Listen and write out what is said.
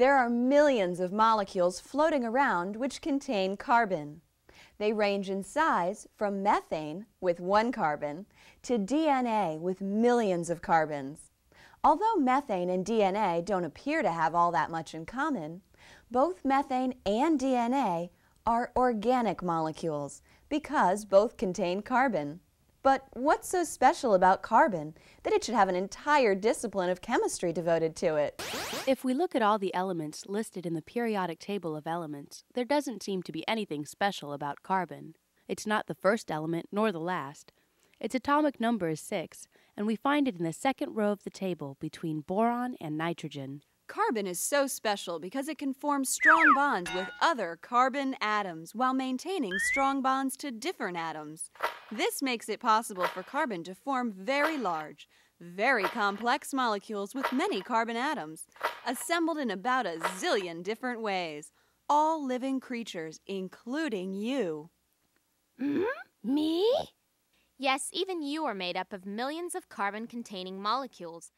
There are millions of molecules floating around which contain carbon. They range in size from methane, with one carbon, to DNA with millions of carbons. Although methane and DNA don't appear to have all that much in common, both methane and DNA are organic molecules because both contain carbon. But what's so special about carbon that it should have an entire discipline of chemistry devoted to it? If we look at all the elements listed in the periodic table of elements, there doesn't seem to be anything special about carbon. It's not the first element nor the last. Its atomic number is 6, and we find it in the second row of the table between boron and nitrogen. Carbon is so special because it can form strong bonds with other carbon atoms while maintaining strong bonds to different atoms. This makes it possible for carbon to form very large, very complex molecules with many carbon atoms, assembled in about a zillion different ways, all living creatures, including you. Hmm? Me? Yes, even you are made up of millions of carbon containing molecules.